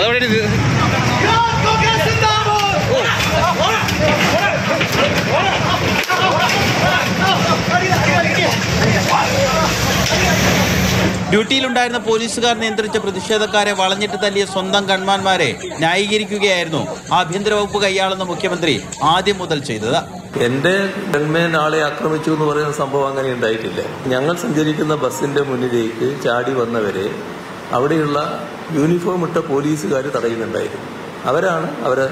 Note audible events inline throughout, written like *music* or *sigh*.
അതവിടെ ഡ്യൂട്ടിയിലുണ്ടായിരുന്ന പോലീസുകാർ നിയന്ത്രിച്ച പ്രതിഷേധക്കാരെ വളഞ്ഞിട്ട് തല്ലിയ സ്വന്തം ഗൺമാന്മാരെ ന്യായീകരിക്കുകയായിരുന്നു ആഭ്യന്തര വകുപ്പ് കൈയാളുന്ന മുഖ്യമന്ത്രി ആദ്യം മുതൽ ചെയ്തത്. എന്റെ ഗൺമേൻ ആളെ ആക്രമിച്ചു എന്ന് പറയുന്ന സംഭവം അങ്ങനെ ഉണ്ടായിട്ടില്ല. ഞങ്ങൾ സഞ്ചരിക്കുന്ന ബസിന്റെ മുന്നിലേക്ക് ചാടി വന്നവരെ അവിടെയുള്ള യൂണിഫോം ഇട്ട പോലീസുകാർ തടയുന്നുണ്ടായിരുന്നു. അവരാണ് അവരെ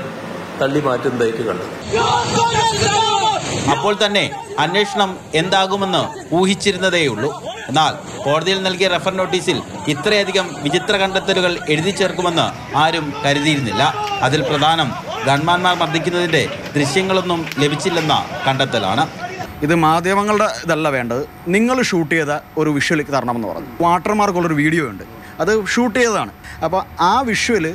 തള്ളി മാറ്റുന്നതായിട്ട് കണ്ടത്. അപ്പോൾ തന്നെ അന്വേഷണം എന്താകുമെന്ന് ഊഹിച്ചിരുന്നതേയുള്ളൂ എന്നാൽ കോടതിയിൽ നൽകിയ റെഫർ നോട്ടീസിൽ ഇത്രയധികം വിചിത്ര കണ്ടെത്തലുകൾ എഴുതി ചേർക്കുമെന്ന് ആരും കരുതിയിരുന്നില്ല. അതിൽ പ്രധാനം ഗൺമാന്മാർ മർദ്ദിക്കുന്നതിന്റെ ദൃശ്യങ്ങളൊന്നും ലഭിച്ചില്ലെന്ന കണ്ടെത്തലാണ്. ഇത് മാധ്യമങ്ങളുടെ ഇതല്ല വേണ്ടത്. നിങ്ങൾ ഷൂട്ട് ചെയ്ത ഒരു വിഷ്വൽ തരണമെന്ന് പറഞ്ഞു. വാട്ടർമാർക്കുള്ളൊരു വീഡിയോ ഉണ്ട്. അത് ഷൂട്ട് ചെയ്തതാണ്. അപ്പോൾ ആ വിഷ്വൽ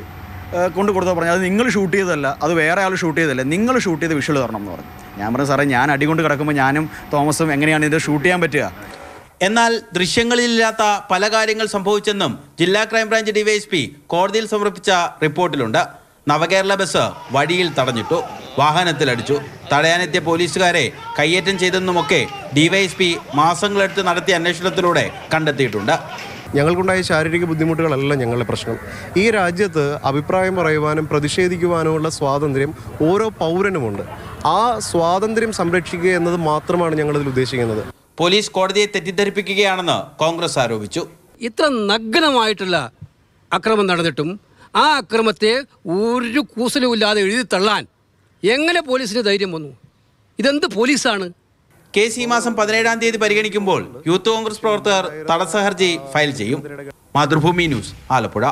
കൊണ്ട് കൊടുത്താൽ പറഞ്ഞു അത് നിങ്ങൾ ഷൂട്ട് ചെയ്തതല്ല അത് വേറെ ആൾ ഷൂട്ട് ചെയ്തതല്ല നിങ്ങൾ ഷൂട്ട് ചെയ്ത് വിഷ്വൽ തരണം എന്ന് പറഞ്ഞു. ഞാൻ പറഞ്ഞു സാറേ ഞാൻ അടികൊണ്ട് കിടക്കുമ്പോൾ ഞാനും തോമസും എങ്ങനെയാണ് ഇത് ഷൂട്ട് ചെയ്യാൻ പറ്റുക? എന്നാൽ ദൃശ്യങ്ങളിലില്ലാത്ത പല കാര്യങ്ങൾ സംഭവിച്ചെന്നും ജില്ലാ ക്രൈംബ്രാഞ്ച് ഡിവൈഎസ്പി കോടതിയിൽ സമർപ്പിച്ച റിപ്പോർട്ടിലുണ്ട്. നവകേരള ബസ് വഴിയിൽ തടഞ്ഞിട്ടു വാഹനത്തിലടിച്ചു. തടയാനെത്തിയ പോലീസുകാരെ കയ്യേറ്റം ചെയ്തെന്നുമൊക്കെ ഡിവൈഎസ്പി മാസങ്ങളെടുത്ത് നടത്തിയ അന്വേഷണത്തിലൂടെ കണ്ടെത്തിയിട്ടുണ്ട്. ഞങ്ങൾക്കുണ്ടായ ശാരീരിക ബുദ്ധിമുട്ടുകളല്ല ഞങ്ങളുടെ പ്രശ്നം. ഈ രാജ്യത്ത് അഭിപ്രായം പറയുവാനും പ്രതിഷേധിക്കുവാനുമുള്ള സ്വാതന്ത്ര്യം ഓരോ പൗരനുമുണ്ട്. ആ സ്വാതന്ത്ര്യം സംരക്ഷിക്കുക എന്നത് മാത്രമാണ് ഞങ്ങളിതിൽ ഉദ്ദേശിക്കുന്നത്. പോലീസ് കോടതിയെ തെറ്റിദ്ധരിപ്പിക്കുകയാണെന്ന് കോൺഗ്രസ് ആരോപിച്ചു. ഇത്ര നഗ്നമായിട്ടുള്ള അക്രമം നടന്നിട്ടും ആ അക്രമത്തെ ഒരു കൂസലുമില്ലാതെ എഴുതി തള്ളാൻ എങ്ങനെ പോലീസിന് ധൈര്യം വന്നു? ഇതെന്ത് പോലീസാണ്? കേസ് ഈ മാസം പതിനേഴാം തീയതി പരിഗണിക്കുമ്പോൾ യൂത്ത് കോൺഗ്രസ് പ്രവർത്തകർ തടസ്സ ഹർജി ഫയൽ ചെയ്യും. മാതൃഭൂമി ന്യൂസ് ആലപ്പുഴ.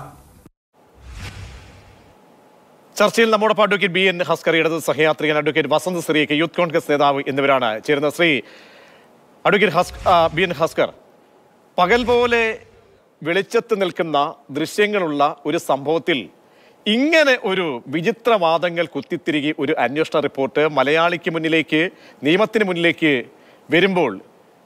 ചർച്ചയിൽ നമ്മോടൊപ്പം അഡ്വക്കേറ്റ് ബി എൻ ഹസ്കർ ഇടത് സഹയാത്രികൻ അഡ്വക്കേറ്റ് വസന്ത് ശ്രീക്ക് യൂത്ത് കോൺഗ്രസ് നേതാവ് എന്നിവരാണ് ചേരുന്ന ശ്രീ അഡ്വക്കേറ്റ് ഹസ് ബി എൻ ഹസ്കർ പകൽ പോലെ വെളിച്ചത്ത് നിൽക്കുന്ന ദൃശ്യങ്ങളുള്ള ഒരു സംഭവത്തിൽ ഇങ്ങനെ ഒരു വിചിത്രവാദങ്ങൾ കുത്തിത്തിരികി ഒരു അന്വേഷണ റിപ്പോർട്ട് മലയാളിക്ക് മുന്നിലേക്ക് നിയമത്തിന് മുന്നിലേക്ക് വരുമ്പോൾ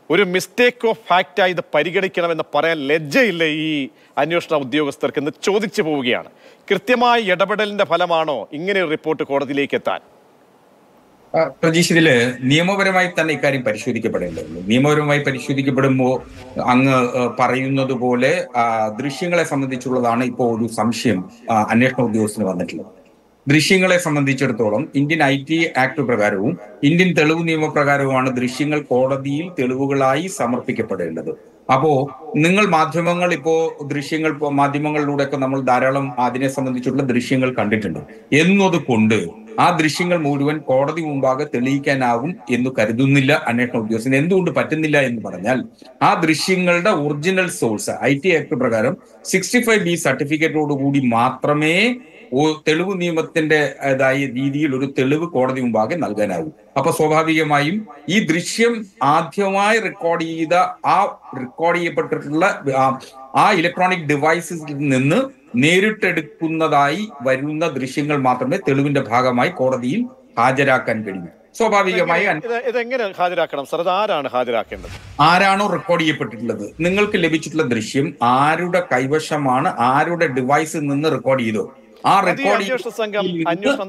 ഒരു മിസ്റ്റേക്ക് ഓഫ് ഫാക്റ്റായി ഇത് പരിഗണിക്കണമെന്ന് പറയാൻ ലജ്ജയില്ല ഈ അന്വേഷണ ഉദ്യോഗസ്ഥർക്ക് എന്ന് ചോദിച്ചു പോവുകയാണ്. കൃത്യമായ ഇടപെടലിന്റെ ഫലമാണോ ഇങ്ങനെ ഒരു റിപ്പോർട്ട് കോടതിയിലേക്ക് എത്താൻ? പ്രജീഷ് ഇതിൽ നിയമപരമായി തന്നെ ഇക്കാര്യം പരിശോധിക്കപ്പെടേണ്ടതുള്ളൂ നിയമപരമായി പരിശോധിക്കപ്പെടുമ്പോൾ അങ്ങ് പറയുന്നത് പോലെ ദൃശ്യങ്ങളെ സംബന്ധിച്ചുള്ളതാണ് ഇപ്പോൾ ഒരു സംശയം അന്വേഷണ ഉദ്യോഗസ്ഥന് വന്നിട്ടുള്ളത്. ദൃശ്യങ്ങളെ സംബന്ധിച്ചിടത്തോളം ഇന്ത്യൻ ഐ ടി ആക്ട് പ്രകാരവും ഇന്ത്യൻ തെളിവ് നിയമപ്രകാരവുമാണ് ദൃശ്യങ്ങൾ കോടതിയിൽ തെളിവുകളായി സമർപ്പിക്കപ്പെടേണ്ടത്. അപ്പോ നിങ്ങൾ മാധ്യമങ്ങൾ ഇപ്പോ ദൃശ്യങ്ങൾ മാധ്യമങ്ങളിലൂടെ മാധ്യമങ്ങളിലൂടെയൊക്കെ നമ്മൾ ധാരാളം അതിനെ സംബന്ധിച്ചുള്ള ദൃശ്യങ്ങൾ കണ്ടിട്ടുണ്ട്. എന്നതുകൊണ്ട് ആ ദൃശ്യങ്ങൾ മുഴുവൻ കോടതി മുമ്പാകെ തെളിയിക്കാനാവും എന്ന് കരുതുന്നില്ല അന്വേഷണ ഉദ്യോഗസ്ഥന് എന്തുകൊണ്ട് പറ്റുന്നില്ല എന്ന് പറഞ്ഞാൽ ആ ദൃശ്യങ്ങളുടെ original source I T act പ്രകാരം സിക്സ്റ്റി ഫൈവ് ബി സർട്ടിഫിക്കറ്റോടുകൂടി മാത്രമേ തെളിവ് നിയമത്തിന്റെ അതായ രീതിയിൽ ഒരു തെളിവ് കോടതി മുമ്പാകെ നൽകാനാവും. അപ്പൊ സ്വാഭാവികമായും ഈ ദൃശ്യം ആദ്യമായി റെക്കോർഡ് ചെയ്ത ആ റെക്കോർഡ് ചെയ്യപ്പെട്ടിട്ടുള്ള ആ- ഇലക്ട്രോണിക് ഡിവൈസിൽ നിന്ന് നേരിട്ടെടുക്കുന്നതായി വരുന്ന ദൃശ്യങ്ങൾ മാത്രമേ തെളിവിന്റെ ഭാഗമായി കോടതിയിൽ ഹാജരാക്കാൻ കഴിയൂ. സ്വാഭാവികമായി ഇത് ഇതെങ്ങനെ ഹാജരാക്കണം? സർ ആരാണ് ഹാജരാക്കേണ്ടത്? ആരാണോ റെക്കോർഡ് ചെയ്യപ്പെട്ടിട്ടുള്ളത്? നിങ്ങൾക്ക് ലഭിച്ചിട്ടുള്ള ദൃശ്യം ആരുടെ കൈവശമാണ് ആരുടെ ഡിവൈസിൽ നിന്ന് റെക്കോർഡ് ചെയ്തോ? ആ റെക്കോർഡ് സംഘം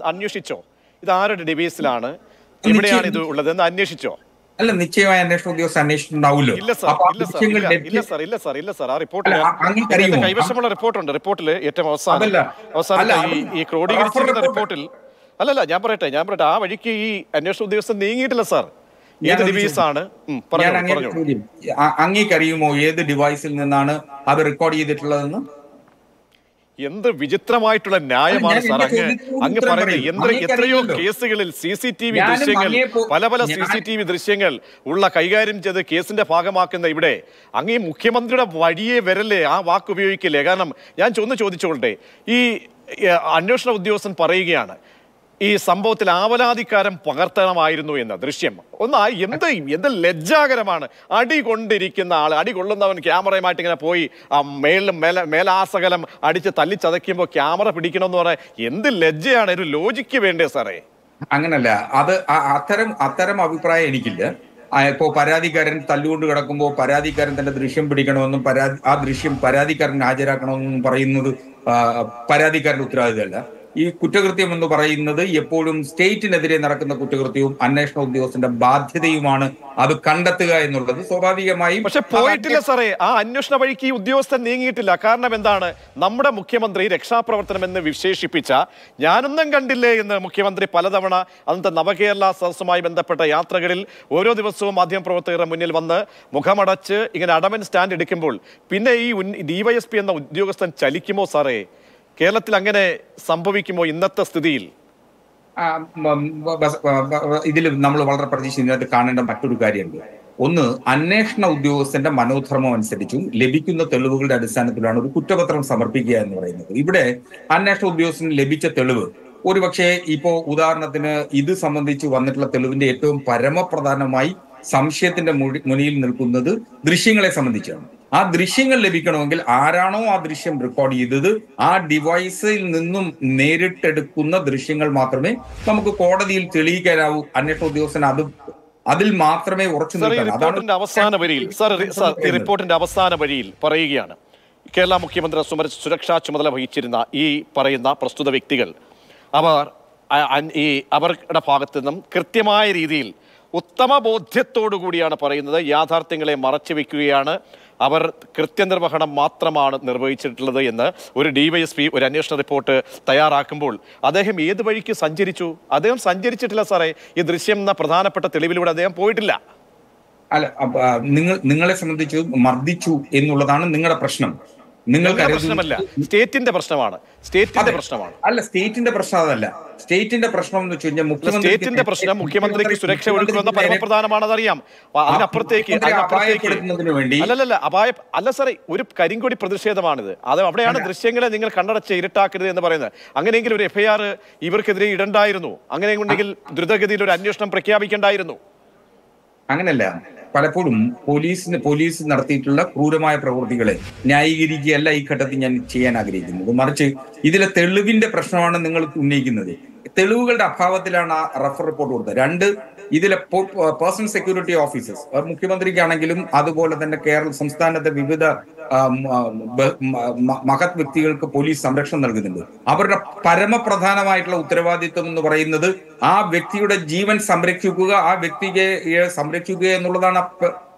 അന്വേഷിച്ചോ? ഇത് ആരുടെ ഡിവൈസിലാണ് എവിടെയാണ് ഇത് ഉള്ളത് എന്ന് അന്വേഷിച്ചോ? അല്ല നിശ്ചയമായ അന്വേഷണ ഉദ്യോഗസ്ഥ അന്വേഷിച്ചിട്ടുണ്ടാവുമല്ലോ കൈവശമുള്ള റിപ്പോർട്ടുണ്ട് റിപ്പോർട്ടിൽ ഏറ്റവും അവസാനം അവസാനം ഈ ക്രോഡീകരിച്ചിരിക്കുന്ന റിപ്പോർട്ടിൽ അല്ലല്ല ഞാൻ പറയട്ടെ ഞാൻ പറയട്ടെ. ആ വഴിക്ക് ഈ അന്വേഷണ ഉദ്യോഗസ്ഥൻ നീങ്ങിയിട്ടില്ല സാർ. ഏത് ഡിവൈസ് ആണ്? അങ്ങേക്കറിയുമോ ഏത് ഡിവൈസിൽ നിന്നാണ് അത് റെക്കോർഡ് ചെയ്തിട്ടുള്ളതെന്ന്? എന്ത് വിചിത്രമായിട്ടുള്ള ന്യായമാണ് സാർ അങ്ങ് അങ്ങ് പറയുന്നത് എന്ത് എത്രയോ കേസുകളിൽ സി സി ടി വി ദൃശ്യങ്ങൾ പല പല സി സി ടി വി ദൃശ്യങ്ങൾ ഉള്ള കൈകാര്യം ചെയ്ത് കേസിന്റെ ഭാഗമാക്കുന്ന ഇവിടെ. അങ്ങ് ഈ മുഖ്യമന്ത്രിയുടെ വഴിയെ വരല്ലേ ആ വാക്ക് ഉപയോഗിക്കില്ലേ കാരണം ഞാൻ ചൊന്ന് ചോദിച്ചോളട്ടെ. ഈ അന്വേഷണ ഉദ്യോഗസ്ഥൻ പറയുകയാണ് ഈ സംഭവത്തിൽ ആവലാതിക്കാരം പകർത്തണമായിരുന്നു എന്ന ദൃശ്യം. ഒന്ന് ആ എന്ത് എന്ത് ലജ്ജാകരമാണ്. അടി കൊണ്ടിരിക്കുന്ന ആൾ അടി കൊള്ളുന്നവൻ ക്യാമറയുമായിട്ട് ഇങ്ങനെ പോയി ആ മേളിലും മേല മേലാസകലം അടിച്ച് തല്ലിച്ചതയ്ക്കുമ്പോൾ ക്യാമറ പിടിക്കണമെന്ന് പറയാൻ എന്ത് ലജ്ജയാണ്? ഒരു ലോജിക്ക് വേണ്ടേ സാറേ? അങ്ങനല്ല. അത് അത്തരം അത്തരം അഭിപ്രായം എനിക്കില്ല. ഇപ്പോൾ ഇപ്പോ പരാതിക്കാരൻ തല്ലുകൊണ്ട് കിടക്കുമ്പോൾ പരാതിക്കാരൻ തന്റെ ദൃശ്യം പിടിക്കണമെന്നും പരാതി ആ ദൃശ്യം പരാതിക്കാരൻ ഹാജരാക്കണമെന്നും പറയുന്നത് പരാതിക്കാരന്റെ ഉത്തരവാദിത്തമല്ല. ഈ കുറ്റകൃത്യം എന്ന് പറയുന്നത് എപ്പോഴും സ്റ്റേറ്റിനെതിരെ നടക്കുന്ന കുറ്റകൃത്യവും അന്വേഷണ ഉദ്യോഗസ്ഥന്റെ ബാധ്യതയുമാണ്. അത് കണ്ടെത്തുക എന്നുള്ളത് സ്വാഭാവികമായി പക്ഷെ പോയിട്ടില്ല സാറേ. ആ അന്വേഷണ വഴിക്ക് ഈ ഉദ്യോഗസ്ഥൻ നീങ്ങിയിട്ടില്ല. കാരണം എന്താണ്? നമ്മുടെ മുഖ്യമന്ത്രി രക്ഷാപ്രവർത്തനം എന്ന് വിശേഷിപ്പിച്ച ഞാനൊന്നും കണ്ടില്ലേ എന്ന് മുഖ്യമന്ത്രി പലതവണ അന്നത്തെ നവകേരള സദസ്സുമായി ബന്ധപ്പെട്ട യാത്രകളിൽ ഓരോ ദിവസവും മാധ്യമപ്രവർത്തകരുടെ മുന്നിൽ വന്ന് മുഖമടച്ച് ഇങ്ങനെ അടമൻ സ്റ്റാൻഡ് എടുക്കുമ്പോൾ പിന്നെ ഈ ഡിവൈഎസ്പി എന്ന ഉദ്യോഗസ്ഥൻ ചലിക്കുമോ സാറേ? കേരളത്തിൽ അങ്ങനെ സംഭവിക്കുമോ ഇന്നത്തെ സ്ഥിതിയിൽ? ഇതിൽ നമ്മൾ വളരെ പ്രതീക്ഷിക്കുന്നതായിട്ട് കാണേണ്ട മറ്റൊരു കാര്യമുണ്ട്. ഒന്ന് അന്വേഷണ ഉദ്യോഗസ്ഥന്റെ മനോധർമ്മം അനുസരിച്ചും ലഭിക്കുന്ന തെളിവുകളുടെ അടിസ്ഥാനത്തിലാണ് ഒരു കുറ്റപത്രം സമർപ്പിക്കുക എന്ന് പറയുന്നത്. ഇവിടെ അന്വേഷണ ഉദ്യോഗസ്ഥന് ലഭിച്ച തെളിവ് ഒരുപക്ഷെ ഇപ്പോ ഉദാഹരണത്തിന് ഇത് സംബന്ധിച്ച് വന്നിട്ടുള്ള തെളിവിന്റെ ഏറ്റവും പരമപ്രധാനമായി സംശയത്തിന്റെ മുനിയിൽ നിൽക്കുന്നത് ദൃശ്യങ്ങളെ സംബന്ധിച്ചാണ്. ആ ദൃശ്യങ്ങൾ ലഭിക്കണമെങ്കിൽ ആരാണോ ആ ദൃശ്യം റെക്കോർഡ് ചെയ്തത് ആ ഡിവൈസിൽ നിന്നും നേരിട്ടെടുക്കുന്ന ദൃശ്യങ്ങൾ മാത്രമേ നമുക്ക് കോടതിയിൽ തെളിയിക്കാനാവൂ. അന്വേഷണ ഉദ്യോഗസ്ഥന് അത് അതിൽ മാത്രമേ ഉറച്ചു റിപ്പോർട്ടിന്റെ അവസാന വരിയിൽ സാർ റിപ്പോർട്ടിന്റെ അവസാന വരിയിൽ പറയുകയാണ്. കേരള മുഖ്യമന്ത്രി സുമര സുരക്ഷാ ചുമതല വഹിച്ചിരുന്ന ഈ പറയുന്ന പ്രസ്തുത വ്യക്തികൾ. അവർ ഈ അവരുടെ ഭാഗത്തു നിന്നും കൃത്യമായ രീതിയിൽ ഉത്തമ ബോധ്യത്തോടു കൂടിയാണ് പറയുന്നത്. യാഥാർത്ഥ്യങ്ങളെ മറച്ചു വെക്കുകയാണ്. അവർ കൃത്യനിർവഹണം മാത്രമാണ് നിർവഹിച്ചിട്ടുള്ളത് എന്ന് ഒരു ഡിവൈഎസ്പി ഒരു അന്വേഷണ റിപ്പോർട്ട് തയ്യാറാക്കുമ്പോൾ അദ്ദേഹം ഏത് വഴിക്ക് സഞ്ചരിച്ചു? അദ്ദേഹം സഞ്ചരിച്ചിട്ടില്ല സാറേ. ഈ ദൃശ്യം എന്ന പ്രധാനപ്പെട്ട തെളിവിലൂടെ അദ്ദേഹം പോയിട്ടില്ല. അല്ല നിങ്ങൾ നിങ്ങളെ സംബന്ധിച്ച് മർദ്ദിച്ചു എന്നുള്ളതാണ് നിങ്ങളുടെ പ്രശ്നം. നിങ്ങൾക്ക് പ്രശ്നമല്ല. സ്റ്റേറ്റിന്റെ പ്രശ്നമാണ്. സ്റ്റേറ്റിന്റെ പ്രശ്നമാണ്. അല്ല സ്റ്റേറ്റിന്റെ പ്രശ്നം അതല്ല സ്റ്റേറ്റിന്റെ പ്രശ്നം എന്ന് വെച്ച് കഴിഞ്ഞാൽ മുഖ്യമന്ത്രിക്ക് സ്റ്റേറ്റിന്റെ പ്രശ്നം മുഖ്യമന്ത്രിക്ക് സുരക്ഷ ഒരുക്കുന്ന പരമപ്രധാനമാണെന്നറിയാം അതിനപ്പുറത്തേക്ക് അപായപ്പെടുത്തുന്നതിന് വേണ്ടി അല്ലല്ല അപായ അല്ല സാറേ ഒരു കരിങ്കൊടി പ്രതിഷേധമാണിത്. അത് അവിടെയാണ് ദൃശ്യങ്ങളെ നിങ്ങൾ കണ്ണടച്ച് ഇരട്ടാക്കരുത് എന്ന് പറയുന്നത്. അങ്ങനെയെങ്കിൽ ഒരു എഫ്ഐആർ ഇവർക്കെതിരെ ഇടണ്ടായിരുന്നു. അങ്ങനെയുണ്ടെങ്കിൽ ദ്രുതഗതിയിൽ ഒരു അന്വേഷണം പ്രഖ്യാപിക്കേണ്ടായിരുന്നു. അങ്ങനല്ല. പലപ്പോഴും പോലീസിന് പോലീസ് നടത്തിയിട്ടുള്ള ക്രൂരമായ പ്രവൃത്തികളെ ന്യായീകരിക്കുകയല്ല ഈ ഘട്ടത്തിൽ ഞാൻ ചെയ്യാൻ ആഗ്രഹിക്കുന്നത്. മറിച്ച് ഇതിലെ തെളിവിന്റെ പ്രശ്നമാണ് നിങ്ങൾ ഉന്നയിക്കുന്നത്. തെളിവുകളുടെ അഭാവത്തിലാണ് ആ റഫർ റിപ്പോർട്ട് കൊടുത്തത്. രണ്ട് ഇതിലെ പേഴ്സണൽ സെക്യൂരിറ്റി ഓഫീസേഴ്സ് മുഖ്യമന്ത്രിക്കാണെങ്കിലും അതുപോലെ തന്നെ കേരള സംസ്ഥാനത്തെ വിവിധ മഹത് വ്യക്തികൾക്ക് പോലീസ് സംരക്ഷണം നൽകുന്നുണ്ട്. അവരുടെ പരമപ്രധാനമായിട്ടുള്ള ഉത്തരവാദിത്വം എന്ന് പറയുന്നത് ആ വ്യക്തിയുടെ ജീവൻ സംരക്ഷിക്കുക ആ വ്യക്തിയെ സംരക്ഷിക്കുക എന്നുള്ളതാണ്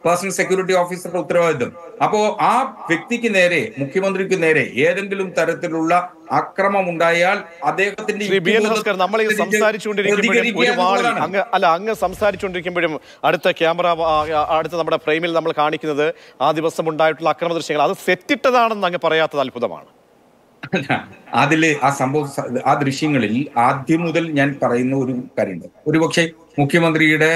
പേഴ്സണൽ സെക്യൂരിറ്റി ഓഫീസറുടെ ഉത്തരവാദിത്വം. അപ്പോ ആ വ്യക്തിക്ക് നേരെ മുഖ്യമന്ത്രിക്ക് നേരെ ഏതെങ്കിലും തരത്തിലുള്ള അക്രമം ഉണ്ടായാൽ അദ്ദേഹത്തിന്റെ നമ്മൾ സംസാരിച്ചുകൊണ്ടിരിക്കുമ്പോഴും അല്ല അങ്ങ് സംസാരിച്ചുകൊണ്ടിരിക്കുമ്പോഴും അടുത്ത ക്യാമറ അടുത്ത നമ്മുടെ ഫ്രെയിമിൽ നമ്മൾ കാണിക്കുന്നത് ആ ദിവസം ഉണ്ടായിട്ടുള്ള അക്രമ ദൃശ്യങ്ങൾ അത് സെറ്റിട്ടതാണെന്ന് അങ്ങ് പറയാത്തത് അത്ഭുതമാണ്. *laughs* അതിൽ ആ സംഭവ ആ ദൃശ്യങ്ങളിൽ ആദ്യം മുതൽ ഞാൻ പറയുന്ന ഒരു കാര്യമുണ്ട്. ഒരുപക്ഷെ മുഖ്യമന്ത്രിയുടെ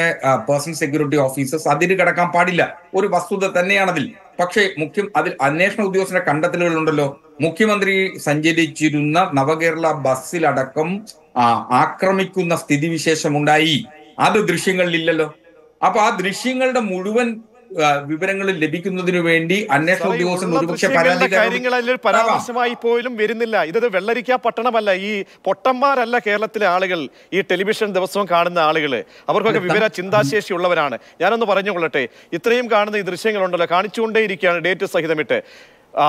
പേഴ്സണൽ സെക്യൂരിറ്റി ഓഫീസേഴ്സ് അതിര് കിടക്കാൻ പാടില്ല. ഒരു വസ്തുത തന്നെയാണതിൽ. പക്ഷേ മുഖ്യം അതിൽ അന്വേഷണ ഉദ്യോഗസ്ഥന്റെ കണ്ടെത്തലുകളുണ്ടല്ലോ. മുഖ്യമന്ത്രി സഞ്ചരിച്ചിരുന്ന നവകേരള ബസ്സിലടക്കം ആക്രമിക്കുന്ന സ്ഥിതിവിശേഷം ഉണ്ടായി അത് ദൃശ്യങ്ങളിലില്ലല്ലോ. അപ്പൊ ആ ദൃശ്യങ്ങളുടെ മുഴുവൻ വിവരങ്ങൾ ലഭിക്കുന്നതിനു വേണ്ടി അന്വേഷണ ഉദ്യോഗസ്ഥൻ ഒരുപക്ഷെ പരാമർശമായി പോലും വരുന്നില്ല. ഇത് വെള്ളരിക്ക പട്ടണമല്ല ഈ പൊട്ടന്മാരല്ല കേരളത്തിലെ ആളുകൾ ഈ ടെലിവിഷൻ ദിവസവും കാണുന്ന ആളുകൾ അവർക്കൊക്കെ വിവര ചിന്താശേഷി ഉള്ളവരാണ്. ഞാനൊന്ന് പറഞ്ഞുകൊള്ളട്ടെ ഇത്രയും കാണുന്ന ഈ ദൃശ്യങ്ങളുണ്ടല്ലോ കാണിച്ചുകൊണ്ടേയിരിക്കുകയാണ് ഡേറ്റ് സഹിതമിട്ട്.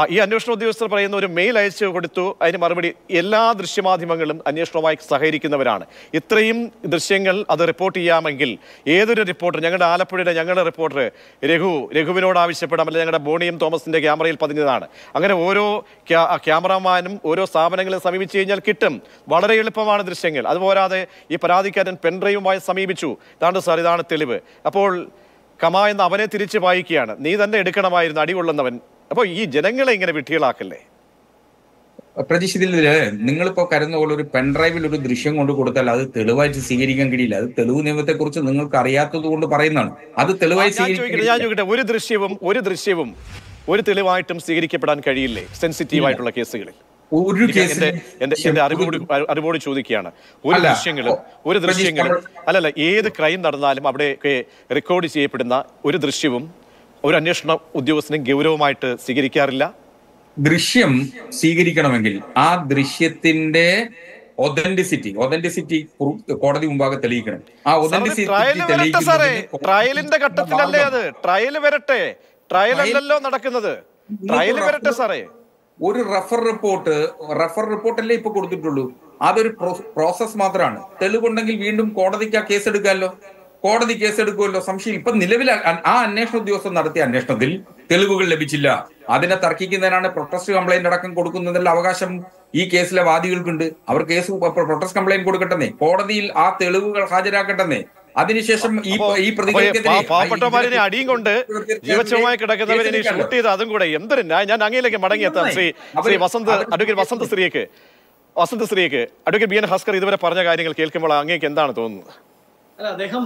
ഈ അന്വേഷണ ഉദ്യോഗസ്ഥർ പറയുന്ന ഒരു മെയിൽ അയച്ചു കൊടുത്തു. അതിന് മറുപടി എല്ലാ ദൃശ്യമാധ്യമങ്ങളും അന്വേഷണവുമായി സഹകരിക്കുന്നവരാണ്. ഇത്രയും ദൃശ്യങ്ങൾ അത് റിപ്പോർട്ട് ചെയ്യാമെങ്കിൽ ഏതൊരു റിപ്പോർട്ടർ ഞങ്ങളുടെ ആലപ്പുഴയുടെ ഞങ്ങളുടെ റിപ്പോർട്ടർ രഘു രഘുവിനോട് ആവശ്യപ്പെടാം. അല്ലെങ്കിൽ ഞങ്ങളുടെ ബോണിയും തോമസിന്റെ ക്യാമറയിൽ പതിഞ്ഞതാണ്. അങ്ങനെ ഓരോ ക്യാ- ക്യാമറമാനും ഓരോ സ്ഥാപനങ്ങളെ സമീപിച്ചു കഴിഞ്ഞാൽ കിട്ടും. വളരെ എളുപ്പമാണ് ദൃശ്യങ്ങൾ. അതുപോരാതെ ഈ പരാതിക്കാരൻ പെൻഡ്രൈവുമായി സമീപിച്ചു. ഇതാണ് സാർ ഇതാണ് തെളിവ്. അപ്പോൾ കമ എന്ന് അവനെ തിരിച്ച് വായിക്കുകയാണ്. നീ തന്നെ എടുക്കണമായിരുന്നു അടികൊള്ളുന്നവൻ അപ്പോൾ ഈ ജനങ്ങളെ ഇങ്ങനെ വിട്ടികളാക്കല്ലേ പ്രതീക്ഷ നിങ്ങളിപ്പോ കരുന്ന പോലെ ഒരു പെൻഡ്രൈവിൽ ഒരു ദൃശ്യം കൊണ്ട് കൊടുത്താൽ അത് തെളിവായിട്ട് സ്വീകരിക്കാൻ കഴിയില്ല. അത് തെളിവ് നിയമത്തെ കുറിച്ച് നിങ്ങൾക്ക് അറിയാത്തത് കൊണ്ട് പറയുന്നതാണ്. അത് തെളിവായി ഞാൻ ചോദിക്കട്ടെ ഒരു ദൃശ്യവും ഒരു ദൃശ്യവും ഒരു തെളിവായിട്ടും സ്വീകരിക്കപ്പെടാൻ കഴിയില്ലേ? സെൻസിറ്റീവ് ആയിട്ടുള്ള കേസുകളിൽ. ഒരു എന്റെ അറിവോട് അറിവോട് ചോദിക്കുകയാണ്. ഒരു ദൃശ്യങ്ങളും ഒരു ദൃശ്യങ്ങളും അല്ല അല്ലല്ല ഏത് ക്രൈം നടന്നാലും അവിടെ റെക്കോർഡ് ചെയ്യപ്പെടുന്ന ഒരു ദൃശ്യവും ഒരു അന്വേഷണ ഉദ്യോഗസ്ഥനും ഗൗരവമായിട്ട് സ്വീകരിക്കാറില്ല. ദൃശ്യം സ്വീകരിക്കണമെങ്കിൽ ആ ദൃശ്യത്തിന്റെ ഒതന്റിസിറ്റി ഒതന്റിസിറ്റി കോടതി മുമ്പാകെ തെളിയിക്കണം. ആ ഒതന്റിസിറ്റി ട്രയലിന്റെ ഘട്ടത്തിലല്ലേ അത്? ട്രയൽ വരട്ടെ. ട്രയൽ അല്ലല്ലോ നടക്കുന്നത്. ട്രയൽ വരട്ടെ സാറേ. ഒരു റഫർ റിപ്പോർട്ട് റഫർ റിപ്പോർട്ടല്ലേ ഇപ്പൊ കൊടുത്തിട്ടുള്ളൂ. അതൊരു പ്രോസസ് മാത്രമാണ് തെളിവുണ്ടെങ്കിൽ വീണ്ടും കോടതിക്ക് ആ കേസ് എടുക്കാമല്ലോ കോടതി കേസ് എടുക്കുമല്ലോ സംശയം ഇപ്പൊ നിലവിൽ ആ- ആ അന്വേഷണ ഉദ്യോഗസ്ഥൻ നടത്തിയ അന്വേഷണത്തിൽ തെളിവുകൾ ലഭിച്ചില്ല. അതിനെ തർക്കിക്കുന്നതിനാണ് പ്രൊട്ടസ്റ്റ് കംപ്ലൈന്റ് അടക്കം കൊടുക്കുന്നതിനുള്ള അവകാശം ഈ കേസിലെ വാദികൾക്കുണ്ട്. അവർ കേസ് പ്രൊട്ടസ്റ്റ് കംപ്ലൈന്റ് കൊടുക്കട്ടെന്നേ. കോടതിയിൽ ആ തെളിവുകൾ ഹാജരാക്കട്ടെന്നേ. അതിനുശേഷം ഈ ഈ അപ്പോ ഈ പ്രതികൾക്കെതിരെ പാ- അടിയും കൊണ്ട് ജീവച്ഛവമായി കിടക്കുന്നവരെ ഷൂട്ട് ചെയ്ത് അതും കൂടെ എന്തൊരു ഞാൻ അങ്ങയിലേക്ക് മടങ്ങിയെത്താം ശ്രീ ശ്രീ വസന്ത് അഡ്വക്കേറ്റ് വസന്ത് സ്ത്രീക്ക് വസന്ത് സ്ത്രീക്ക് അഡ്വക്കേറ്റ് ബി എൻ ഹസ്കർ ഇതുവരെ പറഞ്ഞ കാര്യങ്ങൾ കേൾക്കുമ്പോൾ അങ്ങേക്ക് എന്താണ് തോന്നുന്നത്? അല്ല അദ്ദേഹം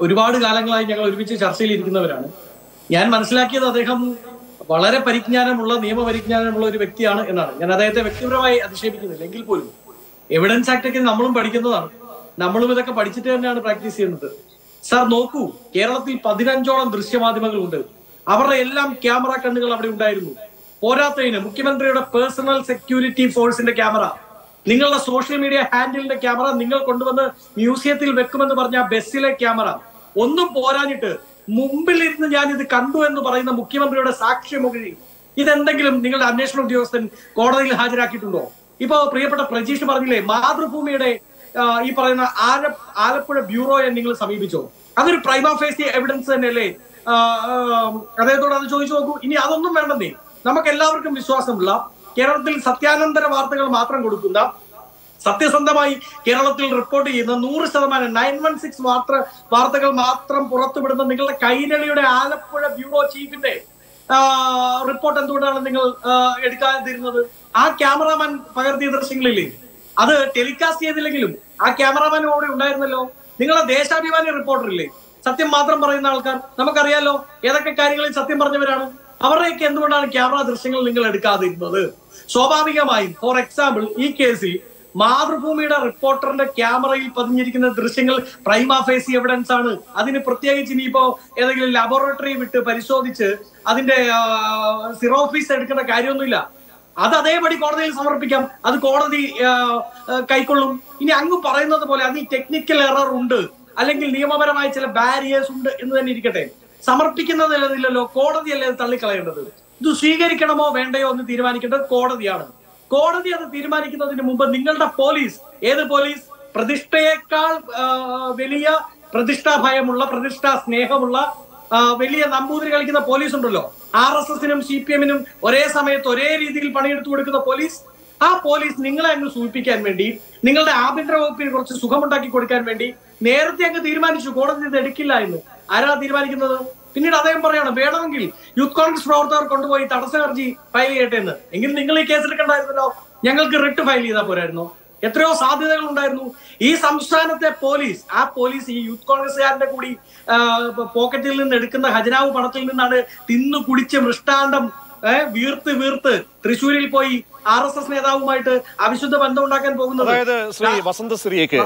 ഒരുപാട് കാലങ്ങളായി ഞങ്ങൾ ഒരുമിച്ച് ചർച്ചയിൽ ഇരിക്കുന്നവരാണ് ഞാൻ മനസ്സിലാക്കിയത് അദ്ദേഹം വളരെ പരിജ്ഞാനമുള്ള നിയമപരിജ്ഞാനമുള്ള ഒരു വ്യക്തിയാണ് എന്നാണ്. ഞാൻ അദ്ദേഹത്തെ വ്യക്തിപരമായി അധിക്ഷേപിക്കുന്നില്ല. എങ്കിൽ പോലും എവിഡൻസ് ആക്ട് ഒക്കെ നമ്മളും പഠിക്കുന്നതാണ്. നമ്മളും ഇതൊക്കെ പഠിച്ചിട്ട് തന്നെയാണ് പ്രാക്ടീസ് ചെയ്യുന്നത്. സാർ നോക്കൂ കേരളത്തിൽ പതിനഞ്ചോളം ദൃശ്യമാധ്യമങ്ങളുണ്ട്. അവരുടെ എല്ലാം ക്യാമറ കണ്ണുകൾ അവിടെ ഉണ്ടായിരുന്നു. പോരാത്തതിന് മുഖ്യമന്ത്രിയുടെ പേഴ്സണൽ സെക്യൂരിറ്റി ഫോഴ്സിന്റെ ക്യാമറ. നിങ്ങളുടെ സോഷ്യൽ മീഡിയ ഹാൻഡിലിന്റെ ക്യാമറ നിങ്ങൾ കൊണ്ടുവന്ന് മ്യൂസിയത്തിൽ വെക്കുമെന്ന് പറഞ്ഞ ബസ്സിലെ ക്യാമറ. ഒന്നും പോരാഞ്ഞിട്ട് മുമ്പിൽ ഇരുന്ന് ഞാൻ ഇത് കണ്ടു എന്ന് പറയുന്ന മുഖ്യമന്ത്രിയുടെ സാക്ഷ്യമൊഴി ഇതെന്തെങ്കിലും നിങ്ങളുടെ അന്വേഷണ ഉദ്യോഗസ്ഥൻ കോടതിയിൽ ഹാജരാക്കിയിട്ടുണ്ടോ? ഇപ്പോ പ്രിയപ്പെട്ട പ്രജീഷ് പറഞ്ഞില്ലേ മാതൃഭൂമിയുടെ ഈ പറയുന്ന ആല ആലപ്പുഴ ബ്യൂറോയെ നിങ്ങൾ സമീപിച്ചോ? അതൊരു പ്രൈമ ഫേസി എവിഡൻസ് തന്നെയല്ലേ? അദ്ദേഹത്തോട് അത് ചോദിച്ചു നോക്കൂ. ഇനി അതൊന്നും വേണ്ടെന്നേ. നമുക്ക് എല്ലാവർക്കും വിശ്വാസമുള്ള കേരളത്തിൽ സത്യാനന്തര വാർത്തകൾ മാത്രം കൊടുക്കുന്ന സത്യസന്ധമായി കേരളത്തിൽ റിപ്പോർട്ട് ചെയ്യുന്ന നൂറ് ശതമാനം നയൻ വൺ സിക്സ് വാർത്ത വാർത്തകൾ മാത്രം പുറത്തുവിടുന്ന നിങ്ങളുടെ കൈരളിയുടെ ആലപ്പുഴ ബ്യൂറോ ചീഫിന്റെ റിപ്പോർട്ട് എന്തുകൊണ്ടാണ് നിങ്ങൾ എടുക്കാതിരുന്നത്? ആ ക്യാമറാമാൻ പകർത്തിയ ദൃശ്യങ്ങളില്ലേ? അത് ടെലികാസ്റ്റ് ചെയ്തില്ലെങ്കിലും ആ ക്യാമറാമാൻ അവിടെ ഉണ്ടായിരുന്നല്ലോ. നിങ്ങളെ ദേശാഭിമാനി റിപ്പോർട്ടറില്ലേ സത്യം മാത്രം പറയുന്ന ആൾക്കാർ നമുക്കറിയാലോ ഏതൊക്കെ കാര്യങ്ങളിൽ സത്യം പറഞ്ഞവരാണ്? അവരുടെയൊക്കെ എന്തുകൊണ്ടാണ് ക്യാമറ ദൃശ്യങ്ങൾ നിങ്ങൾ എടുക്കാതിരുന്നത്? സ്വാഭാവികമായും ഫോർ എക്സാമ്പിൾ ഈ കേസിൽ മാതൃഭൂമിയുടെ റിപ്പോർട്ടറിന്റെ ക്യാമറയിൽ പതിഞ്ഞിരിക്കുന്ന ദൃശ്യങ്ങൾ പ്രൈമ ഫേസി എവിഡൻസ് ആണ്. അതിന് പ്രത്യേകിച്ച് ഇനിയിപ്പോ ഏതെങ്കിലും ലബോറട്ടറി വിട്ട് പരിശോധിച്ച് അതിന്റെ സിറോഫീസ് എടുക്കേണ്ട കാര്യമൊന്നുമില്ല. അത് അതേപടി കോടതിയിൽ സമർപ്പിക്കാം. അത് കോടതി കൈക്കൊള്ളും. ഇനി അങ്ങ് പറയുന്നത് പോലെ അത് ഈ ടെക്നിക്കൽ എറർ ഉണ്ട്. അല്ലെങ്കിൽ നിയമപരമായ ചില ബാരിയേഴ്സ് ഉണ്ട് എന്ന് തന്നെ ഇരിക്കട്ടെ. സമർപ്പിക്കുന്നതില്ലല്ലോ കോടതിയല്ലേ അത് തള്ളിക്കളയേണ്ടത്? ഇത് സ്വീകരിക്കണമോ വേണ്ടയോ എന്ന് തീരുമാനിക്കേണ്ടത് കോടതിയാണ്. കോടതി അത് തീരുമാനിക്കുന്നതിന് മുമ്പ് നിങ്ങളുടെ പോലീസ് ഏത് പോലീസ്? പ്രതിഷ്ഠയേക്കാൾ വലിയ പ്രതിഷ്ഠാ ഭയമുള്ള പ്രതിഷ്ഠാ സ്നേഹമുള്ള വലിയ നമ്പൂതിരി കളിക്കുന്ന പോലീസ് ഉണ്ടല്ലോ. ആർ എസ് എസിനും സി പി എമ്മിനും ഒരേ സമയത്ത് ഒരേ രീതിയിൽ പണിയെടുത്തു കൊടുക്കുന്ന പോലീസ് ആ പോലീസ് നിങ്ങളെ അങ്ങ് സൂചിപ്പിക്കാൻ വേണ്ടി നിങ്ങളുടെ ആഭ്യന്തര വകുപ്പിന് കുറച്ച് സുഖമുണ്ടാക്കി കൊടുക്കാൻ വേണ്ടി നേരത്തെ അങ്ങ് തീരുമാനിച്ചു കോടതി ഇത് എടുക്കില്ല എന്ന്. ആരാ തീരുമാനിക്കുന്നത്? പിന്നീട് അദ്ദേഹം പറയാണ് വേണമെങ്കിൽ യൂത്ത് കോൺഗ്രസ് പ്രവർത്തകർ കൊണ്ടുപോയി തടസ്സ ഹർജി ഫയൽ ചെയ്യട്ടെ എന്ന്. എങ്കിൽ നിങ്ങൾ ഈ കേസ് എടുക്കണ്ടായിരുന്നല്ലോ. ഞങ്ങൾക്ക് റിട്ട് ഫയൽ ചെയ്താൽ പോരായിരുന്നോ. എത്രയോ സാധ്യതകൾ ഉണ്ടായിരുന്നു ഈ സംസ്ഥാനത്തെ പോലീസ് ആ പോലീസ് ഈ യൂത്ത് കോൺഗ്രസ്സുകാരന്റെ കൂടി പോക്കറ്റിൽ നിന്ന് എടുക്കുന്ന ഖജനാവ് പണത്തിൽ നിന്നാണ് തിന്നു കുടിച്ച് മൃഷ്ടാന്തം വീർത്ത് വീർത്ത് തൃശ്ശൂരിൽ പോയി ആർ എസ് എസ് നേതാവുമായിട്ട് അവിശുദ്ധ ബന്ധം ഉണ്ടാക്കാൻ പോകുന്നത്. അതായത് ശ്രീ വസന്ത ശ്രീക്ക്.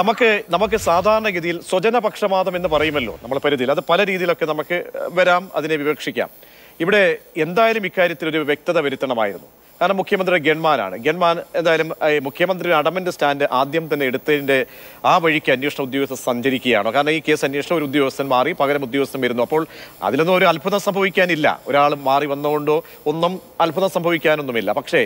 നമുക്ക് നമുക്ക് സാധാരണഗതിയിൽ സ്വജനപക്ഷപാതം എന്ന് പറയുമല്ലോ നമ്മൾ പരിധിയിൽ. അത് പല രീതിയിലൊക്കെ നമുക്ക് വരാം അതിനെ വിവക്ഷിക്കാം. ഇവിടെ എന്തായാലും ഇക്കാര്യത്തിൽ ഒരു വ്യക്തത വരുത്തണമായിരുന്നു. കാരണം മുഖ്യമന്ത്രി ഗൺമാനാണ് ഗൺമാൻ എന്തായാലും മുഖ്യമന്ത്രി അടമന്റെ സ്റ്റാൻഡ് ആദ്യം തന്നെ എടുത്തതിന്റെ ആ വഴിക്ക് അന്വേഷണ ഉദ്യോഗസ്ഥർ സഞ്ചരിക്കുകയാണോ. കാരണം ഈ കേസ് അന്വേഷണ ഒരു ഉദ്യോഗസ്ഥൻ മാറി പകരം ഉദ്യോഗസ്ഥൻ വരുന്നു. അപ്പോൾ അതിലൊന്നും ഒരു അത്ഭുതം സംഭവിക്കാനില്ല. ഒരാൾ മാറി വന്നുകൊണ്ടോ ഒന്നും അത്ഭുതം സംഭവിക്കാനൊന്നുമില്ല. പക്ഷേ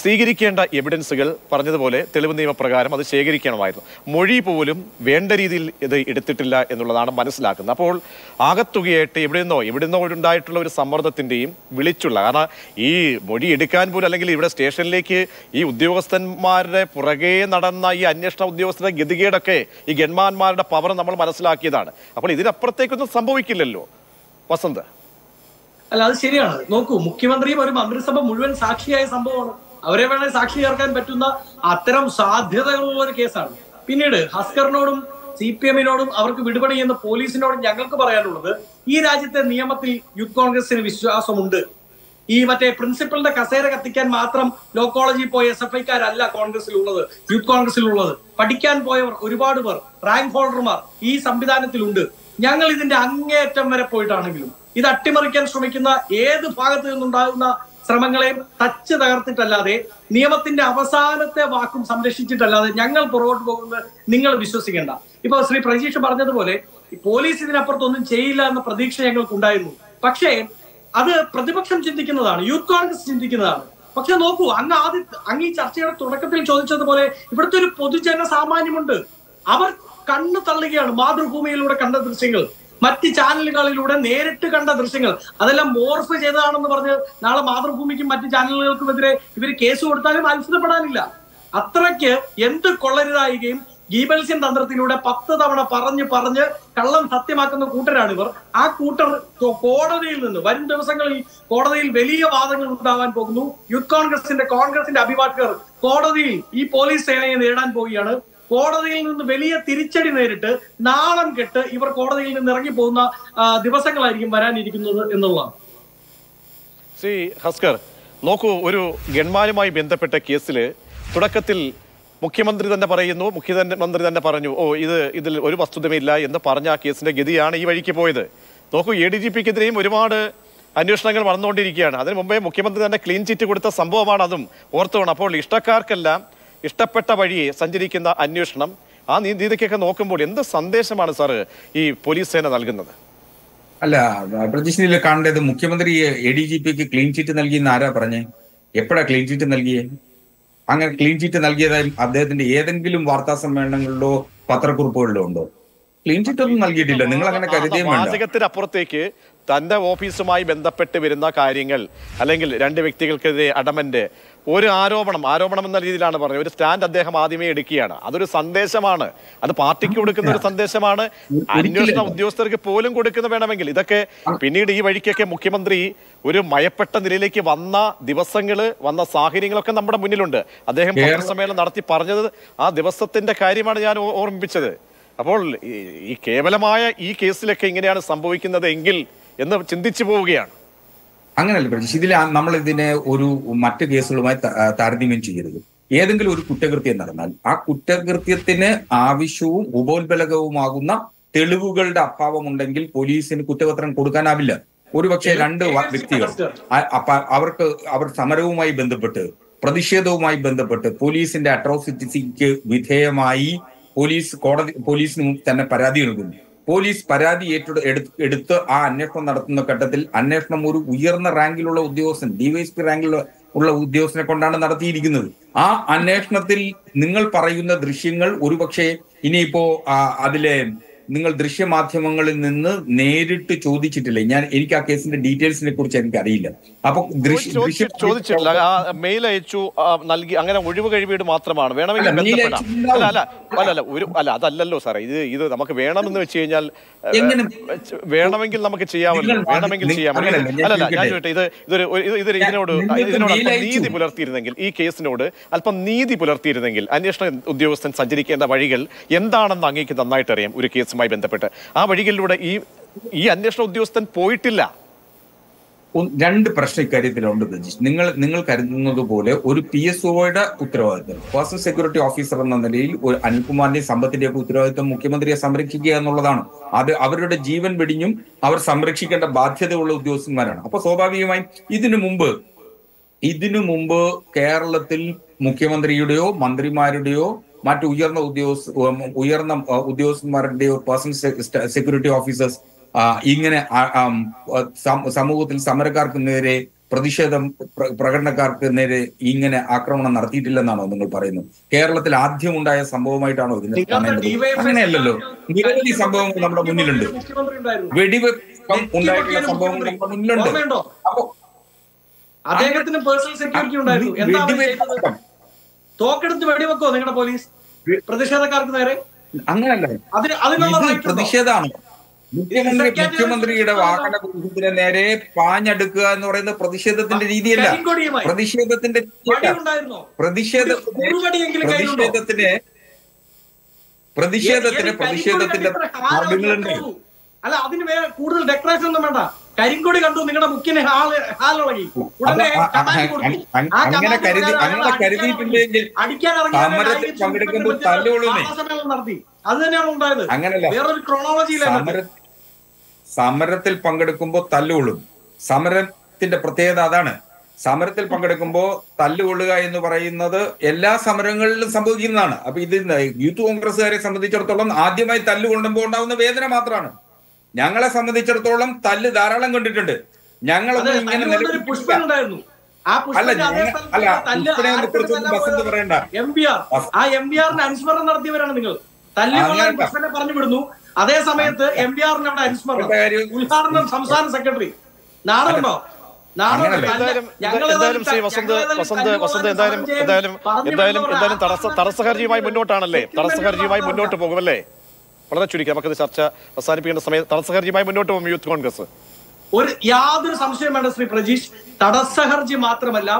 സ്വീകരിക്കേണ്ട എവിഡൻസുകൾ പറഞ്ഞതുപോലെ തെളിവ് നിയമപ്രകാരം അത് ശേഖരിക്കണമായിരുന്നു. മൊഴി പോലും വേണ്ട രീതിയിൽ ഇത് എടുത്തിട്ടില്ല എന്നുള്ളതാണ് മനസ്സിലാക്കുന്നത്. അപ്പോൾ ആകത്തുകയായിട്ട് എവിടെ നിന്നോ എവിടെ നിന്നോ ഉണ്ടായിട്ടുള്ള ഒരു സമ്മർദ്ദത്തിന്റെയും വിളിച്ചുള്ള കാരണം ഈ മൊഴി എടുക്കാൻ പോലും അല്ലെങ്കിൽ ഇവിടെ സ്റ്റേഷനിലേക്ക് ഈ ഉദ്യോഗസ്ഥന്മാരുടെ പുറകെ നടന്ന ഈ അന്വേഷണ ഉദ്യോഗസ്ഥരുടെ ഗതികേടൊക്കെ ഈ ഗൺമാന്മാരുടെ പവർ നമ്മൾ മനസ്സിലാക്കിയതാണ്. അപ്പോൾ ഇതിനപ്പുറത്തേക്കൊന്നും സംഭവിക്കില്ലല്ലോ. വസന്ത്. അല്ല അത് ശരിയാണ്. നോക്കൂ മുഖ്യമന്ത്രിയും ഒരു മന്ത്രിസഭ മുഴുവൻ സാക്ഷിയായ സംഭവമാണ്. അവരെ വേണേൽ സാക്ഷി ചേർക്കാൻ പറ്റുന്ന അത്തരം സാധ്യതകളുള്ള ഒരു കേസാണ്. പിന്നീട് ഹസ്കറിനോടും സി പി എമ്മിനോടും അവർക്ക് വിടുപണി എന്ന് പോലീസിനോടും ഞങ്ങൾക്ക് പറയാനുള്ളത് ഈ രാജ്യത്തെ നിയമത്തിൽ യൂത്ത് കോൺഗ്രസിന് വിശ്വാസമുണ്ട്. ഈ മറ്റേ പ്രിൻസിപ്പളിന്റെ കസേര കത്തിക്കാൻ മാത്രം ലോ കോളേജിൽ പോയ എസ് എഫ് ഐക്കാരല്ല കോൺഗ്രസിലുള്ളത് യൂത്ത് കോൺഗ്രസിലുള്ളത് പഠിക്കാൻ പോയവർ ഒരുപാട് പേർ റാങ്ക് ഹോൾഡർമാർ ഈ സംവിധാനത്തിലുണ്ട്. ഞങ്ങൾ ഇതിന്റെ അങ്ങേയറ്റം വരെ പോയിട്ടാണെങ്കിലും ഇത് അട്ടിമറിക്കാൻ ശ്രമിക്കുന്ന ഏത് ഭാഗത്തു നിന്നുണ്ടാകുന്ന ശ്രമങ്ങളെയും തച്ച് തകർത്തിട്ടല്ലാതെ നിയമത്തിന്റെ അവസാനത്തെ വാക്കും സംരക്ഷിച്ചിട്ടല്ലാതെ ഞങ്ങൾ പുറകോട്ട് പോകുന്നത് നിങ്ങൾ വിശ്വസിക്കേണ്ട. ഇപ്പൊ ശ്രീ പ്രജീഷ് പറഞ്ഞതുപോലെ പോലീസ് ഇതിനപ്പുറത്തൊന്നും ചെയ്യില്ല എന്ന പ്രതീക്ഷ ഞങ്ങൾക്ക് ഉണ്ടായിരുന്നു പക്ഷേ അത് പ്രതിപക്ഷം ചിന്തിക്കുന്നതാണ് യൂത്ത് കോൺഗ്രസ് ചിന്തിക്കുന്നതാണ്. പക്ഷെ നോക്കൂ അങ്ങ് ആദ്യ അങ്ങ് ഈ ചർച്ചയുടെ തുടക്കത്തിൽ ചോദിച്ചതുപോലെ ഇവിടുത്തെ ഒരു പൊതുജന സാമാന്യമുണ്ട് അവർ കണ്ണു തള്ളുകയാണ് മാതൃഭൂമിയിലൂടെ കണ്ട ദൃശ്യങ്ങൾ. മറ്റ് ചാനലുകളിലൂടെ നേരിട്ട് കണ്ട ദൃശ്യങ്ങൾ. അതെല്ലാം മോർഫ് ചെയ്തതാണെന്ന് പറഞ്ഞ് നാളെ മാതൃഭൂമിക്കും മറ്റ് ചാനലുകൾക്കുമെതിരെ ഇവർ കേസ് കൊടുത്താലും അത്ഭുതപ്പെടാനില്ല. അത്രയ്ക്ക് എന്ത് കൊള്ളരുതായികയും ഗീബൽസ്യൻ തന്ത്രത്തിലൂടെ പത്ത് തവണ പറഞ്ഞ് പറഞ്ഞ് കള്ളം സത്യമാക്കുന്ന കൂട്ടരാണ് ഇവർ ആ കൂട്ടർ കോടതിയിൽ നിന്ന് വരും ദിവസങ്ങളിൽ കോടതിയിൽ വലിയ വാദങ്ങൾ ഉണ്ടാവാൻ പോകുന്നു. യൂത്ത് കോൺഗ്രസിന്റെ കോൺഗ്രസിന്റെ അഭിഭാഷകർ കോടതിയിൽ ഈ പോലീസ് സേനയെ നേടാൻ പോവുകയാണ്. കോടതിയിൽ നിന്ന് വലിയ തിരിച്ചടി നേരിട്ട് നാളം കെട്ട് ഇവർ കോടതിയിൽ നിന്ന് ഇറങ്ങി പോകുന്ന ദിവസങ്ങളായിരിക്കും വരാനിരിക്കുന്നത് എന്നുള്ളതാണ്. നോക്കൂ ഒരു ഗൺമാനുമായി ബന്ധപ്പെട്ട കേസിൽ തുടക്കത്തിൽ മുഖ്യമന്ത്രി തന്നെ പറയുന്നു മുഖ്യമന്ത്രി തന്നെ പറഞ്ഞു ഓ ഇത് ഇതിൽ ഒരു വസ്തുതയുമില്ല എന്ന് പറഞ്ഞ ആ കേസിന്റെ ഗതിയാണ് ഈ വഴിക്ക് പോയത്. നോക്കൂ എ ഡി ജി പിക്കെതിരെയും ഒരുപാട് അന്വേഷണങ്ങൾ വന്നുകൊണ്ടിരിക്കുകയാണ് അതിനു മുമ്പേ മുഖ്യമന്ത്രി തന്നെ ക്ലീൻ ചിറ്റ് കൊടുത്ത സംഭവമാണ് അതും. ഓർത്തോണം അപ്പോൾ ഇഷ്ടക്കാർക്കെല്ലാം ഇഷ്ടപ്പെട്ട വഴി സഞ്ചരിക്കുന്ന അന്വേഷണം ആ നീതിക്കൊക്കെ നോക്കുമ്പോൾ എന്ത് സന്ദേശമാണ് സാറ് ഈ പോലീസ് സേന നൽകുന്നത്? അല്ല പ്രജീഷിനിൽ കാണേണ്ടത് മുഖ്യമന്ത്രി എ ഡി ജി പിക്ക് ക്ലീൻ ചീറ്റ് നൽകിയെന്ന് ആരാ പറഞ്ഞേ? എപ്പോഴാ ക്ലീൻ ചീറ്റ് നൽകിയേ? അങ്ങനെ ക്ലീൻ ചീറ്റ് നൽകിയതായി അദ്ദേഹത്തിന്റെ ഏതെങ്കിലും വാർത്താ സമ്മേളനങ്ങളിലോ പത്രക്കുറിപ്പുകളിലോ ഉണ്ടോ? ക്ലീൻ ചീറ്റ് ഒന്നും നൽകിയിട്ടില്ല. നിങ്ങൾ അങ്ങനെ കരുതിയും വേണ്ട. വാചകത്തിനപ്പുറത്തേക്ക് തന്റെ ഓഫീസുമായി ബന്ധപ്പെട്ട് വരുന്ന കാര്യങ്ങൾ അല്ലെങ്കിൽ രണ്ട് വ്യക്തികൾക്കെതിരെ അടമന്റ് ഒരു ആരോപണം ആരോപണം എന്ന രീതിയിലാണ് പറഞ്ഞത്. ഒരു സ്റ്റാൻഡ് അദ്ദേഹം ആദ്യമേ എടുക്കുകയാണ്. അതൊരു സന്ദേശമാണ്. അത് പാർട്ടിക്ക് കൊടുക്കുന്ന ഒരു സന്ദേശമാണ്. അന്വേഷണ ഉദ്യോഗസ്ഥർക്ക് പോലും കൊടുക്കുന്ന വേണമെങ്കിൽ. ഇതൊക്കെ പിന്നീട് ഈ വഴിക്കൊക്കെ മുഖ്യമന്ത്രി ഒരു മയപ്പെട്ട നിലയിലേക്ക് വന്ന ദിവസങ്ങൾ വന്ന സാഹചര്യങ്ങളൊക്കെ നമ്മുടെ മുന്നിലുണ്ട്. അദ്ദേഹം സമ്മേളനം പത്രസമ്മേളനം നടത്തി പറഞ്ഞത് ആ ദിവസത്തിന്റെ കാര്യമാണ് ഞാൻ ഓർമ്മിപ്പിച്ചത്. അപ്പോൾ ഈ- ഈ കേവലമായ ഈ കേസിലൊക്കെ ഇങ്ങനെയാണ് സംഭവിക്കുന്നത് എങ്കിൽ എന്ന് ചിന്തിച്ചു പോവുകയാണ്. അങ്ങനെയല്ല പ്രജീഷ് ഇതിൽ നമ്മൾ ഇതിനെ ഒരു മറ്റ് കേസുകളുമായി താരതമ്യം ചെയ്യരുത്. ഏതെങ്കിലും ഒരു കുറ്റകൃത്യം നടന്നാൽ ആ കുറ്റകൃത്യത്തിന് ആവശ്യവും ഉപോത്ബലകവുമാകുന്ന തെളിവുകളുടെ അഭാവമുണ്ടെങ്കിൽ പോലീസിന് കുറ്റപത്രം കൊടുക്കാനാവില്ല. ഒരുപക്ഷെ രണ്ട് വ്യക്തികൾ അവർക്ക് അവർ സമരവുമായി ബന്ധപ്പെട്ട് പ്രതിഷേധവുമായി ബന്ധപ്പെട്ട് പോലീസിന്റെ അട്രോസിറ്റിക്ക് വിധേയമായി പോലീസ് കോടതി പോലീസിന് തന്നെ പരാതി നൽകുന്നു. പോലീസ് പരാതി ഏറ്റെടു എടുത്ത് ആ അന്വേഷണം നടത്തുന്ന ഘട്ടത്തിൽ അന്വേഷണം ഒരു ഉയർന്ന റാങ്കിലുള്ള ഉദ്യോഗസ്ഥൻ ഡിവൈഎസ്പി റാങ്കിലുള്ള ഉള്ള ഉദ്യോഗസ്ഥനെ കൊണ്ടാണ് നടത്തിയിരിക്കുന്നത്. ആ അന്വേഷണത്തിൽ നിങ്ങൾ പറയുന്ന ദൃശ്യങ്ങൾ ഒരുപക്ഷെ ഇനിയിപ്പോ അതിലെ നിങ്ങൾ ദൃശ്യമാധ്യമങ്ങളിൽ നിന്ന് നേരിട്ട് ചോദിച്ചിട്ടില്ല. ഞാൻ എനിക്ക് ആ കേസിന്റെ ഡീറ്റെയിൽസിനെ കുറിച്ച് എനിക്ക് അറിയില്ല അപ്പൊ ചോദിച്ചിട്ടില്ല. ആ മെയിൽ അയച്ചു നൽകി അങ്ങനെ ഒഴിവ് കഴിവീട് മാത്രമാണ്. വേണമെങ്കിൽ അല്ല, ബന്ധപ്പെടാം. അല്ല അല്ല അല്ല അല്ല ഒരു അല്ല അതല്ലല്ലോ സാറേ. ഇത് ഇത് നമുക്ക് വേണമെന്ന് വെച്ച് കഴിഞ്ഞാൽ വേണമെങ്കിൽ നമുക്ക് ചെയ്യാമല്ലോ. വേണമെങ്കിൽ ചെയ്യാമല്ലോ. അങ്ങനെയല്ല, ഞാൻ അല്ലല്ല ഞാൻ ചോദിട്ടെ ഇത് ഇതൊരു ഇതൊരു ഇത് ഇത് ഇതിനോട് ഇതിനോട് അല്പം. നീതി പുലർത്തിയിരുന്നെങ്കിൽ ഈ കേസിനോട് അല്പം നീതി പുലർത്തിയിരുന്നെങ്കിൽ അന്വേഷണ ഉദ്യോഗസ്ഥൻ സഞ്ചരിക്കേണ്ട വഴികൾ എന്താണെന്ന് അങ്ങേക്ക് നന്നായിട്ട് അറിയാം ഒരു കേസുമായി ബന്ധപ്പെട്ട്. ആ വഴികളിലൂടെ ഈ ഈ അന്വേഷണ ഉദ്യോഗസ്ഥൻ പോയിട്ടില്ല. രണ്ട് പ്രശ്നം ഇക്കാര്യത്തിലുണ്ട് രജീഷ്. നിങ്ങൾ നിങ്ങൾ കരുതുന്നത് പോലെ ഒരു പി എസ് ഒയുടെ ഉത്തരവാദിത്തം പേഴ്സണൽ സെക്യൂരിറ്റി ഓഫീസർ എന്ന നിലയിൽ ഒരു അനിൽകുമാറിന്റെ സമ്പത്തിന്റെ ഒക്കെ ഉത്തരവാദിത്തം മുഖ്യമന്ത്രിയെ സംരക്ഷിക്കുക എന്നുള്ളതാണ്. അത് അവരുടെ ജീവൻ വെടിഞ്ഞും അവർ സംരക്ഷിക്കേണ്ട ബാധ്യതയുള്ള ഉദ്യോഗസ്ഥന്മാരാണ്. അപ്പൊ സ്വാഭാവികമായും ഇതിനു മുമ്പ് ഇതിനു മുമ്പ് കേരളത്തിൽ മുഖ്യമന്ത്രിയുടെയോ മന്ത്രിമാരുടെയോ മറ്റു ഉയർന്ന ഉദ്യോഗസ്ഥ ഉയർന്ന ഉദ്യോഗസ്ഥന്മാരുടെയോ പേഴ്സണൽ സെക്യൂരിറ്റി ഓഫീസേഴ്സ് ഇങ്ങനെ സമൂഹത്തിൽ സമരക്കാർക്ക് നേരെ പ്രതിഷേധം പ്ര- പ്രകടനക്കാർക്ക് നേരെ ഇങ്ങനെ ആക്രമണം നടത്തിയിട്ടില്ലെന്നാണോ നിങ്ങൾ പറയുന്നത്? കേരളത്തിൽ ആദ്യം ഉണ്ടായ സംഭവമായിട്ടാണോ ഇതിന് അങ്ങനെയല്ലല്ലോ. നിരവധി സംഭവങ്ങൾ നമ്മുടെ മുന്നിലുണ്ട്. വെടിവെപ്പം ഉണ്ടായിട്ടുള്ള സംഭവങ്ങൾ നമ്മുടെ മുന്നിലുണ്ട്. അപ്പൊ അദ്ദേഹത്തിന് പേഴ്സണൽ സെക്യൂരിറ്റി ഉണ്ടായിരുന്നു. എന്താ തോക്കെടുത്ത് വെടിവെക്കോ നിങ്ങളുടെ പോലീസ്? പ്രതിഷേധക്കാർക്ക് നേരെ? അങ്ങനല്ല. അതിന് അതിനുള്ള പ്രതിഷേധമാണ്. മുഖ്യമന്ത്രി മുഖ്യമന്ത്രിയുടെ വാഹന കുടുംബത്തിന് നേരെ പാഞ്ഞെടുക്കുക എന്ന് പറയുന്ന പ്രതിഷേധത്തിന്റെ രീതിയല്ല. പ്രതിഷേധത്തിന്റെ പ്രതിഷേധത്തിന്? പ്രതിഷേധത്തിന് പ്രതിഷേധത്തിന്റെ മാർഗങ്ങളുണ്ട് അല്ല അതിന് വേറെ കൂടുതൽ ഡെക്കറേഷൻ ഒന്നും വേണ്ട. കരിങ്കൊടി കണ്ടു നിങ്ങളുടെ മുഖ്യന് ഹാൾ ഹാലിളകി ഉടനെ അങ്ങനെ കരുതി അങ്ങനെ കരുതിയിട്ടുണ്ടെങ്കിൽ അടിക്കാൻ ഇറങ്ങി സമരത്തിൽ പങ്കെടുക്കുമ്പോൾ നടത്തി. അത് തന്നെയാണ് ഉണ്ടായത്. അങ്ങനല്ല. വേറൊരു ക്രോണോളജിയിലാണ് സമരത്തിൽ പങ്കെടുക്കുമ്പോൾ തല്ലുകൊള്ളും സമരത്തിന്റെ പ്രത്യേകത അതാണ്. സമരത്തിൽ പങ്കെടുക്കുമ്പോൾ തല്ലുകൊള്ളുക എന്ന് പറയുന്നത് എല്ലാ സമരങ്ങളിലും സംഭവിക്കുന്നതാണ്. അപ്പൊ ഇത് യൂത്ത് കോൺഗ്രസ്സുകാരെ സംബന്ധിച്ചിടത്തോളം ആദ്യമായി തല്ലുകൊള്ളുമ്പോൾ ഉണ്ടാവുന്ന വേദന മാത്രമാണ്. ഞങ്ങളെ സംബന്ധിച്ചിടത്തോളം തല്ല് ധാരാളം കണ്ടിട്ടുണ്ട്. ഞങ്ങളൊന്നും ഇങ്ങനെ ആ അല്ല, ബസന്ത് പറയണ്ട. M P R. ആ എം പി ആറിന് അനുസ്മരണം നടത്തിയവരാണ് നിങ്ങൾ. തല്ലിക്കൊള്ളാൻ പറഞ്ഞു വിടുന്നു അതേ സമയത്ത് എം പി ആറിന് അവിടെ അനുസ്മരണം ഉദ്ഘാടനം സംസ്ഥാന സെക്രട്ടറി. അങ്ങനെയല്ല. എന്തായാലും ശ്രീ വസന്ത് വസന്ത് വസന്ത് എന്തായാലും എന്തായാലും എന്തായാലും എന്തായാലും തടസ്സ തടസ്സ മുന്നോട്ടാണല്ലേ? തടസ്സഹർജിയുമായി മുന്നോട്ട് പോകുമല്ലേ? വളരെ ചുരുക്കി നമുക്കത് ചർച്ച അവസാനിപ്പിക്കേണ്ട സമയത്ത് തടസ്സഹർജിയുമായി മുന്നോട്ട് പോകും യൂത്ത് കോൺഗ്രസ്. ഒരു യാതൊരു സംശയം വേണ്ട ശ്രീ പ്രജീഷ് തടസ്സഹർജി മാത്രമല്ല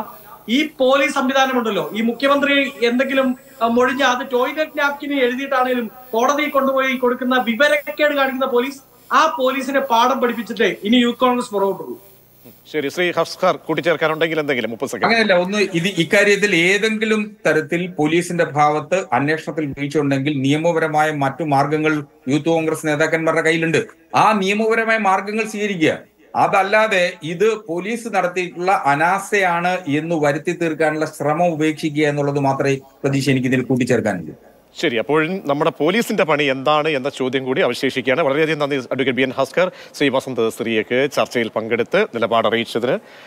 ഈ പോലീസ് സംവിധാനമുണ്ടല്ലോ. ഈ മുഖ്യമന്ത്രി എന്തെങ്കിലും മൊഴിഞ്ഞ അത് ടോയ്ലറ്റ് നാപ്കിന് എഴുതിയിട്ടാണെങ്കിലും കോടതിയിൽ കൊണ്ടുപോയി കൊടുക്കുന്ന വിവരക്കേട് കാണിക്കുന്ന പോലീസ് ആ പോലീസിനെ പാഠം പഠിപ്പിച്ചിട്ടേ ഇനി യൂത്ത് കോൺഗ്രസ് പുറകോട്ടുള്ളൂ ശരി ശ്രീ ഹസ്കാർ കൂട്ടിച്ചേർക്കാനുണ്ടെങ്കിൽ എന്തെങ്കിലും മുപ്പത് സെക്കൻഡ് അങ്ങനെയല്ല ഒന്ന് ഇത് ഇക്കാര്യത്തിൽ ഏതെങ്കിലും തരത്തിൽ പോലീസിന്റെ ഭാഗത്ത് അന്വേഷണത്തിൽ വീഴ്ചയുണ്ടെങ്കിൽ നിയമപരമായ മറ്റു മാർഗങ്ങൾ യൂത്ത് കോൺഗ്രസ് നേതാക്കന്മാരുടെ കയ്യിലുണ്ട്. ആ നിയമപരമായ മാർഗങ്ങൾ സ്വീകരിക്കുക. അതല്ലാതെ ഇത് പോലീസ് നടത്തിയിട്ടുള്ള അനാസയാണ് എന്ന് വരുത്തി തീർക്കാനുള്ള ശ്രമം ഉപേക്ഷിക്കുക എന്നുള്ളത് മാത്രമേ പ്രതീക്ഷ എനിക്ക് ഇതിൽ കൂട്ടിച്ചേർക്കാനുള്ളൂ. ശരി അപ്പോഴും നമ്മുടെ പോലീസിന്റെ പണി എന്താണ് എന്ന ചോദ്യം കൂടി അവശേഷിക്കുകയാണ്. വളരെയധികം നന്ദി advocate B N Haskar. Shri Vasanth സ്ത്രീയക്ക് ചർച്ചയിൽ പങ്കെടുത്ത് നിലപാട് അറിയിച്ചതിന്